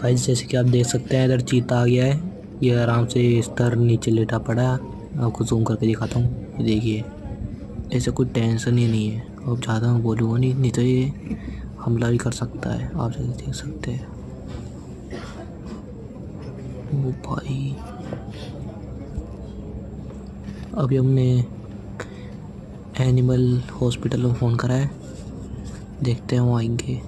Guys जैसे कि आप देख सकते हैं, इधर चीता आ गया है। ये आराम से स्तर नीचे लेटा पड़ा है। आपको जूम करके दिखाता हूँ। ये देखिए, ऐसे कोई टेंशन ही नहीं है। अब ज़्यादा मैं बोलूँगा नहीं नहीं तो ये हमला भी कर सकता है। आप जैसे देख सकते हैं। ओ भाई। अभी हमने एनिमल हॉस्पिटल में फ़ोन करा है। देखते हैं वो आएँगे।